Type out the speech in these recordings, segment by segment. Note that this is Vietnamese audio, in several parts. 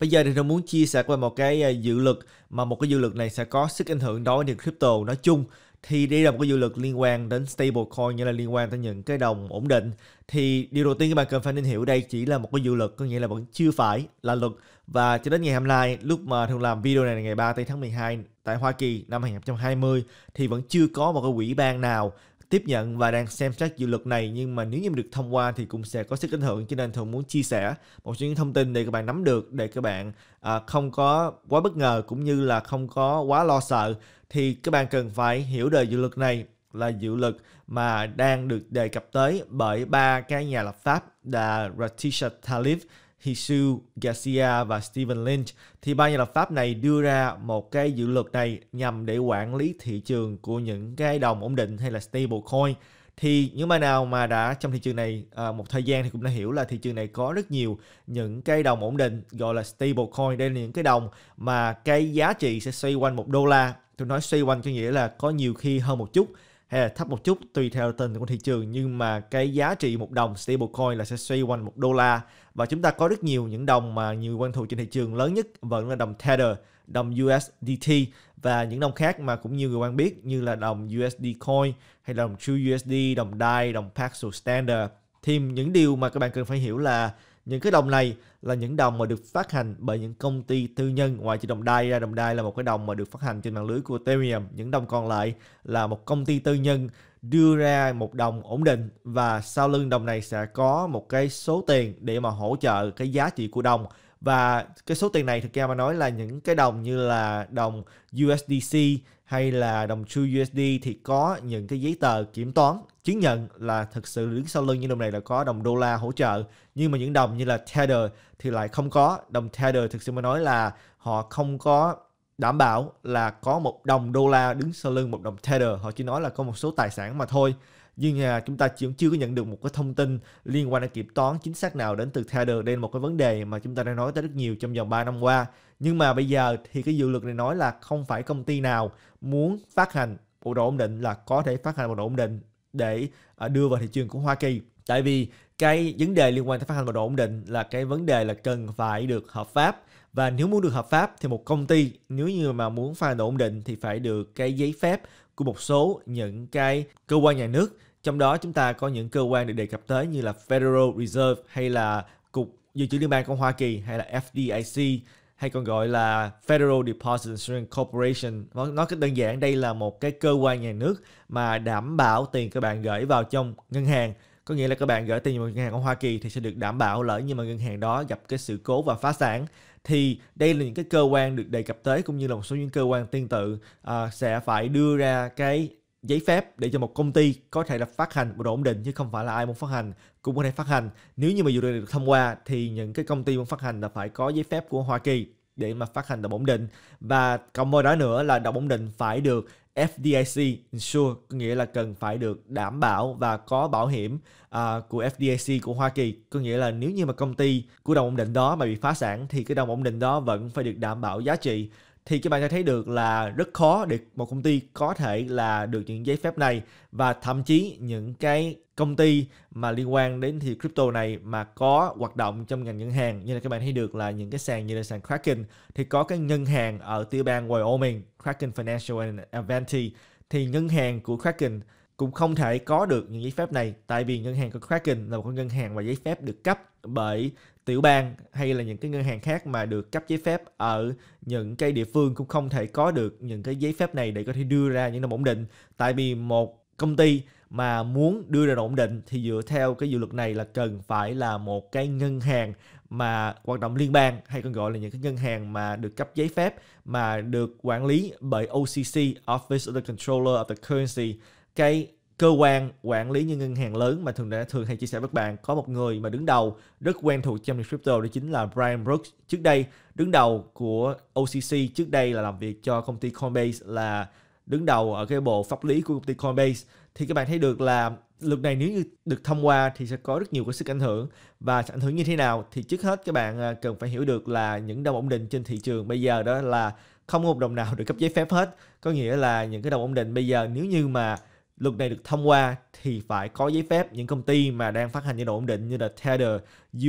Bây giờ thì tôi muốn chia sẻ qua một cái à, dự luật mà một cái dự luật này sẽ có sức ảnh hưởng đối với nền crypto nói chung. Thì đây là một cái dự luật liên quan đến stablecoin như là liên quan tới những cái đồng ổn định. Thì điều đầu tiên các bạn cần phải nên hiểu đây chỉ là một cái dự luật, có nghĩa là vẫn chưa phải là luật. Và cho đến ngày hôm nay, lúc mà thường làm video này là ngày 3 tháng 12 tại Hoa Kỳ năm 2020 thì vẫn chưa có một cái quỹ ban nào tiếp nhận và đang xem xét dự luật này nhưng mà nếu như được thông qua thì cũng sẽ có sức ảnh hưởng cho nên thường muốn chia sẻ một số những thông tin để các bạn nắm được để các bạn à, không có quá bất ngờ cũng như là không có quá lo sợ. Thì các bạn cần phải hiểu đời dự luật này là dự luật mà đang được đề cập tới bởi ba cái nhà lập pháp là Ratisha talib Hisu Garcia và Stephen Lynch thì ba nhà lập pháp này đưa ra một cái dự luật này nhằm để quản lý thị trường của những cái đồng ổn định hay là stablecoin. thì những bạn nào mà đã trong thị trường này à, một thời gian thì cũng đã hiểu là thị trường này có rất nhiều những cái đồng ổn định gọi là stablecoin. Đây là những cái đồng mà cái giá trị sẽ xoay quanh một đô la. Tôi nói xoay quanh có nghĩa là có nhiều khi hơn một chút hay là thấp một chút tùy theo tình của thị trường nhưng mà cái giá trị một đồng stablecoin là sẽ xoay quanh một đô la và chúng ta có rất nhiều những đồng mà nhiều quan thuộc trên thị trường lớn nhất vẫn là đồng Tether, đồng USDT và những đồng khác mà cũng nhiều người quan biết như là đồng USD Coin hay đồng True USD, đồng DAI, đồng Paxos Standard. Thì những điều mà các bạn cần phải hiểu là những cái đồng này là những đồng mà được phát hành bởi những công ty tư nhân. Ngoài chỉ đồng DAI ra, đồng DAI là một cái đồng mà được phát hành trên mạng lưới của Ethereum. Những đồng còn lại là một công ty tư nhân đưa ra một đồng ổn định và sau lưng đồng này sẽ có một cái số tiền để mà hỗ trợ cái giá trị của đồng. Và cái số tiền này thực ra mà nói là những cái đồng như là đồng USDC hay là đồng True USD thì có những cái giấy tờ kiểm toán chứng nhận là thực sự đứng sau lưng những đồng này là có đồng đô la hỗ trợ. Nhưng mà những đồng như là Tether thì lại không có. Đồng Tether thực sự mà nói là họ không có đảm bảo là có một đồng đô la đứng sau lưng một đồng Tether. Họ chỉ nói là có một số tài sản mà thôi. Nhưng mà chúng ta chưa chưa có nhận được một cái thông tin liên quan đến kiểm toán chính xác nào đến từ Tether. Đây là một cái vấn đề mà chúng ta đang nói tới rất nhiều trong vòng 3 năm qua. Nhưng mà bây giờ thì cái dự luật này nói là không phải công ty nào muốn phát hành bộ đồ ổn định là có thể phát hành bộ đồ ổn định để à, đưa vào thị trường của Hoa Kỳ. Tại vì cái vấn đề liên quan tới phát hành và độ ổn định là cái vấn đề là cần phải được hợp pháp. Và nếu muốn được hợp pháp thì một công ty nếu như mà muốn phát hành độ ổn định thì phải được cái giấy phép của một số những cái cơ quan nhà nước. Trong đó chúng ta có những cơ quan được đề cập tới như là Federal Reserve hay là cục dự trữ liên bang của Hoa Kỳ hay là FDIC hay còn gọi là Federal Deposit Insurance Corporation. Nói, nói cách đơn giản đây là một cái cơ quan nhà nước mà đảm bảo tiền các bạn gửi vào trong ngân hàng. Có nghĩa là các bạn gửi tiền vào ngân hàng ở Hoa Kỳ thì sẽ được đảm bảo lỡ như mà ngân hàng đó gặp cái sự cố và phá sản thì đây là những cái cơ quan được đề cập tới cũng như là một số những cơ quan tương tự uh, sẽ phải đưa ra cái giấy phép để cho một công ty có thể là phát hành một độ ổn định chứ không phải là ai muốn phát hành cũng có thể phát hành. Nếu như mà dự luật được thông qua thì những cái công ty muốn phát hành là phải có giấy phép của Hoa Kỳ để mà phát hành đồng ổn định. Và cộng với đó nữa là đồng ổn định phải được FDIC insure có nghĩa là cần phải được đảm bảo và có bảo hiểm uh, của FDIC của Hoa Kỳ. Có nghĩa là nếu như mà công ty của đồng ổn định đó mà bị phá sản thì cái đồng ổn định đó vẫn phải được đảm bảo giá trị thì các bạn sẽ thấy được là rất khó để một công ty có thể là được những giấy phép này và thậm chí những cái công ty mà liên quan đến thì crypto này mà có hoạt động trong ngành ngân hàng. Như là các bạn thấy được là những cái sàn như là sàn Kraken, thì có cái ngân hàng ở tiểu bang Wyoming, Kraken Financial and Avanti. Thì ngân hàng của Kraken cũng không thể có được những giấy phép này, tại vì ngân hàng của Kraken là một ngân hàng và giấy phép được cấp bởi tiểu bang hay là những cái ngân hàng khác mà được cấp giấy phép ở những cái địa phương cũng không thể có được những cái giấy phép này để có thể đưa ra những đồng ổn định. Tại vì một công ty mà muốn đưa ra ổn định thì dựa theo cái dự luật này là cần phải là một cái ngân hàng mà hoạt động liên bang hay còn gọi là những cái ngân hàng mà được cấp giấy phép mà được quản lý bởi OCC Office of the Controller of the Currency cái cơ quan quản lý những ngân hàng lớn mà thường đã, thường hay chia sẻ với các bạn. Có một người mà đứng đầu rất quen thuộc trong crypto đó chính là Brian Brooks. Trước đây, đứng đầu của OCC trước đây là làm việc cho công ty Coinbase, là đứng đầu ở cái bộ pháp lý của công ty Coinbase. Thì các bạn thấy được là luật này nếu như được thông qua thì sẽ có rất nhiều cái sức ảnh hưởng. Và ảnh hưởng như thế nào thì trước hết các bạn à, cần phải hiểu được là những đồng ổn định trên thị trường bây giờ đó là không một đồng nào được cấp giấy phép hết. Có nghĩa là những cái đồng ổn định bây giờ nếu như mà luật này được thông qua thì phải có giấy phép những công ty mà đang phát hành những đồng ổn định như là Tether,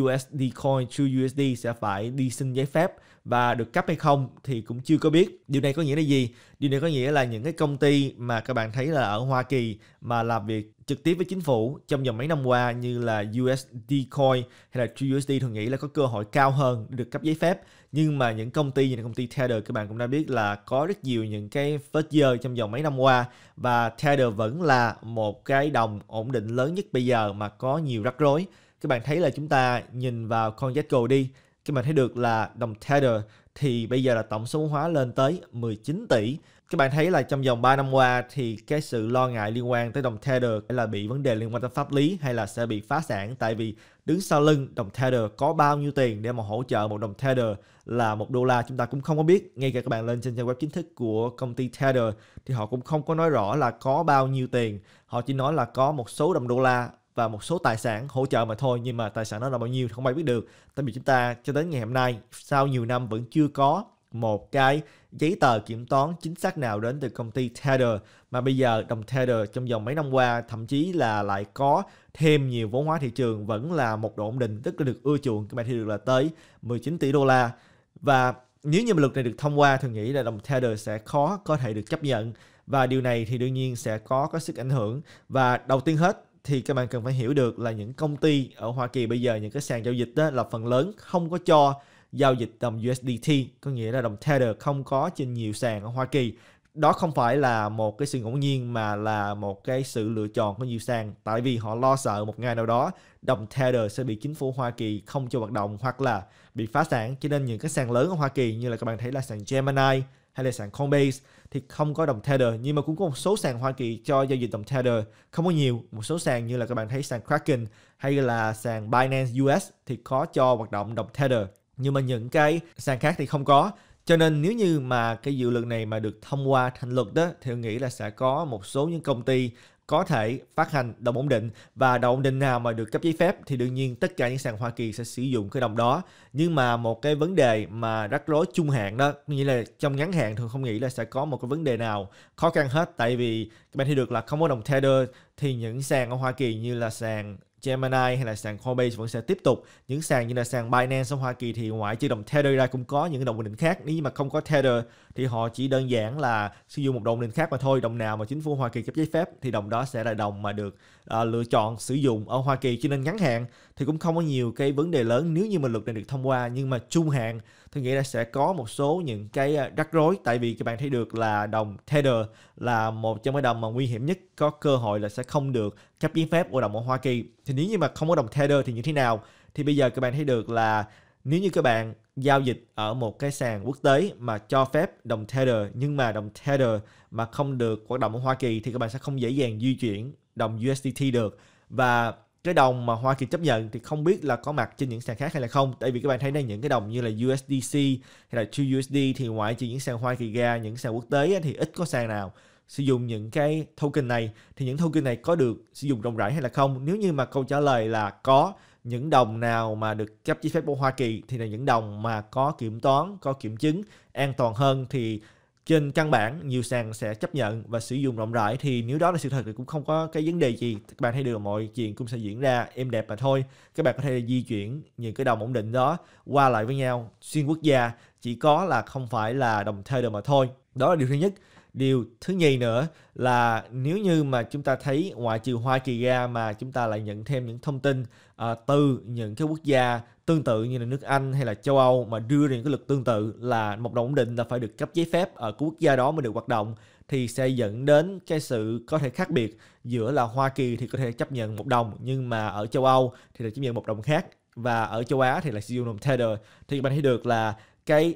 USD Coin, True USD sẽ phải đi xin giấy phép và được cấp hay không thì cũng chưa có biết. Điều này có nghĩa là gì? Điều này có nghĩa là những cái công ty mà các bạn thấy là ở Hoa Kỳ mà làm việc trực tiếp với chính phủ trong vòng mấy năm qua như là USD Coin hay là USD thường nghĩ là có cơ hội cao hơn được cấp giấy phép nhưng mà những công ty như là công ty Tether, các bạn cũng đã biết là có rất nhiều những cái vết dơ trong vòng mấy năm qua và Tether vẫn là một cái đồng ổn định lớn nhất bây giờ mà có nhiều rắc rối các bạn thấy là chúng ta nhìn vào con CoinGecko đi các bạn thấy được là đồng Tether thì bây giờ là tổng số hóa lên tới 19 tỷ. Các bạn thấy là trong vòng 3 năm qua thì cái sự lo ngại liên quan tới đồng Tether là bị vấn đề liên quan tới pháp lý hay là sẽ bị phá sản, tại vì đứng sau lưng đồng Tether có bao nhiêu tiền để mà hỗ trợ một đồng Tether là một đô la chúng ta cũng không có biết. Ngay cả các bạn lên trên trang web chính thức của công ty Tether thì họ cũng không có nói rõ là có bao nhiêu tiền. Họ chỉ nói là có một số đồng đô la và một số tài sản hỗ trợ mà thôi, nhưng mà tài sản đó là bao nhiêu không ai biết được. Tại vì chúng ta cho đến ngày hôm nay, sau nhiều năm vẫn chưa có một cái giấy tờ kiểm toán chính xác nào đến từ công ty Tether, mà bây giờ đồng Tether trong vòng mấy năm qua thậm chí là lại có thêm nhiều vốn hóa thị trường, vẫn là một độ ổn định tức là được ưa chuộng. Các bạn thấy được là tới 19 tỷ đô la. Và nếu như mà luật này được thông qua thì nghĩ là đồng Tether sẽ khó có thể được chấp nhận. Và điều này thì đương nhiên sẽ có có sức ảnh hưởng. Và đầu tiên hết thì các bạn cần phải hiểu được là những công ty ở Hoa Kỳ bây giờ, những cái sàn giao dịch đó là phần lớn không có cho giao dịch đồng USDT có nghĩa là đồng Tether không có trên nhiều sàn ở Hoa Kỳ. Đó không phải là một cái sự ngẫu nhiên mà là một cái sự lựa chọn của nhiều sàn, tại vì họ lo sợ một ngày nào đó đồng Tether sẽ bị chính phủ Hoa Kỳ không cho hoạt động hoặc là bị phá sản. Cho nên những cái sàn lớn ở Hoa Kỳ như là các bạn thấy là sàn Gemini hay là sàn Coinbase thì không có đồng Tether, nhưng mà cũng có một số sàn Hoa Kỳ cho giao dịch đồng Tether. Không có nhiều, một số sàn như là các bạn thấy sàn Kraken hay là sàn Binance US thì có cho hoạt động đồng Tether. Nhưng mà những cái sàn khác thì không có. Cho nên nếu như mà cái dự luật này mà được thông qua thành luật đó, thì tôi nghĩ là sẽ có một số những công ty có thể phát hành đồng ổn định và đồng ổn định nào mà được cấp giấy phép thì đương nhiên tất cả những sàn Hoa Kỳ sẽ sử dụng cái đồng đó. Nhưng mà một cái vấn đề mà rắc rối trung hạn đó như là trong ngắn hạn thường không nghĩ là sẽ có một cái vấn đề nào khó khăn hết. Tại vì các bạn thấy được là không có đồng Tether thì những sàn ở Hoa Kỳ như là sàn Gemini hay là sàn Coinbase vẫn sẽ tiếp tục. Những sàn như là sàn Binance ở Hoa Kỳ thì ngoại trừ đồng Tether ra cũng có những đồng định khác. Nếu như mà không có Tether thì họ chỉ đơn giản là sử dụng một đồng định khác mà thôi. Đồng nào mà chính phủ Hoa Kỳ cấp giấy phép thì đồng đó sẽ là đồng mà được uh, lựa chọn sử dụng ở Hoa Kỳ. Cho nên ngắn hạn thì cũng không có nhiều cái vấn đề lớn nếu như mà luật này được thông qua. Nhưng mà trung hạn tôi nghĩ là sẽ có một số những cái ờ, rắc rối. Tại vì các bạn thấy được là đồng Tether là một trong cái đồng mà nguy hiểm nhất, có cơ hội là sẽ không được cấp giấy phép của đồng ở Hoa Kỳ. Thì nếu như mà không có đồng Tether thì như thế nào? Thì bây giờ các bạn thấy được là nếu như các bạn giao dịch ở một cái sàn quốc tế mà cho phép đồng Tether, nhưng mà đồng Tether mà không được hoạt động ở Hoa Kỳ thì các bạn sẽ không dễ dàng di chuyển đồng USDT được. Và cái đồng mà Hoa Kỳ chấp nhận thì không biết là có mặt trên những sàn khác hay là không. Tại vì các bạn thấy đây những cái đồng như là USDC hay là True USD thì ngoại trừ những sàn Hoa Kỳ ra những sàn quốc tế thì ít có sàn nào sử dụng những cái token này. Thì những token này có được sử dụng rộng rãi hay là không? Nếu như mà câu trả lời là có những đồng nào mà được cấp giấy phép của Hoa Kỳ thì là những đồng mà có kiểm toán, có kiểm chứng an toàn hơn thì trên căn bản, nhiều sàn sẽ chấp nhận và sử dụng rộng rãi, thì nếu đó là sự thật thì cũng không có cái vấn đề gì. Các bạn thấy được mọi chuyện cũng sẽ diễn ra êm đẹp mà thôi. Các bạn có thể di chuyển những cái đồng ổn định đó qua lại với nhau. Xuyên quốc gia chỉ có là không phải là đồng Tether mà thôi. Đó là điều thứ nhất điều thứ nhì nữa là nếu như mà chúng ta thấy ngoại trừ Hoa Kỳ ra mà chúng ta lại nhận thêm những thông tin uh, từ những cái quốc gia tương tự như là nước Anh hay là châu Âu mà đưa ra những cái luật tương tự là một đồng ổn định là phải được cấp giấy phép ở quốc gia đó mới được hoạt động thì sẽ dẫn đến cái sự có thể khác biệt giữa là Hoa Kỳ thì có thể chấp nhận một đồng nhưng mà ở châu Âu thì là chấp nhận một đồng khác và ở châu Á thì là sử dụng đồng Tether. Thì bạn thấy được là cái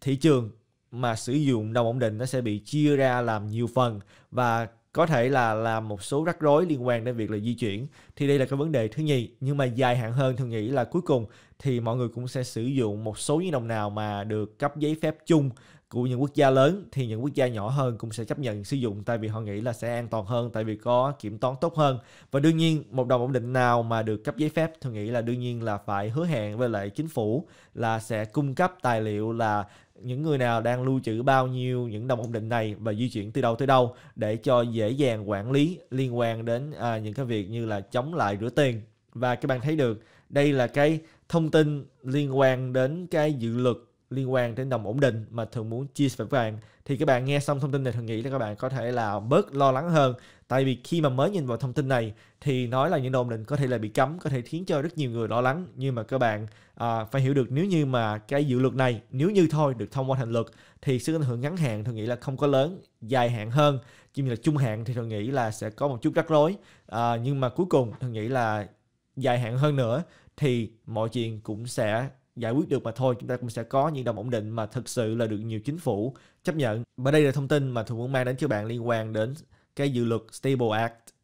thị trường mà sử dụng đồng ổn định nó sẽ bị chia ra làm nhiều phần và có thể là làm một số rắc rối liên quan đến việc là di chuyển. Thì đây là cái vấn đề thứ nhì, nhưng mà dài hạn hơn tôi nghĩ là cuối cùng thì mọi người cũng sẽ sử dụng một số những đồng nào mà được cấp giấy phép chung của những quốc gia lớn, thì những quốc gia nhỏ hơn cũng sẽ chấp nhận sử dụng tại vì họ nghĩ là sẽ an toàn hơn, tại vì có kiểm toán tốt hơn. Và đương nhiên, một đồng ổn định nào mà được cấp giấy phép tôi nghĩ là đương nhiên là phải hứa hẹn với lại chính phủ là sẽ cung cấp tài liệu là những người nào đang lưu trữ bao nhiêu những đồng ổn định này và di chuyển từ đâu tới đâu để cho dễ dàng quản lý liên quan đến à, những cái việc như là chống lại rửa tiền. Và các bạn thấy được đây là cái thông tin liên quan đến cái dự luật liên quan đến đồng ổn định mà thường muốn chia sẻ với các bạn. Thì các bạn nghe xong thông tin này thường nghĩ là các bạn có thể là bớt lo lắng hơn. Tại vì khi mà mới nhìn vào thông tin này thì nói là những đồng định có thể là bị cấm có thể khiến cho rất nhiều người lo lắng. Nhưng mà các bạn à, phải hiểu được nếu như mà cái dự luật này nếu như thôi được thông qua thành luật thì sức ảnh hưởng ngắn hạn thường nghĩ là không có lớn dài hạn hơn. Chỉ như là trung hạn thì thường nghĩ là sẽ có một chút rắc rối. À, nhưng mà cuối cùng thường nghĩ là dài hạn hơn nữa thì mọi chuyện cũng sẽ giải quyết được mà thôi, chúng ta cũng sẽ có những đồng ổn định mà thực sự là được nhiều chính phủ chấp nhận. Và đây là thông tin mà tôi muốn mang đến cho bạn liên quan đến cái dự luật Stable Act.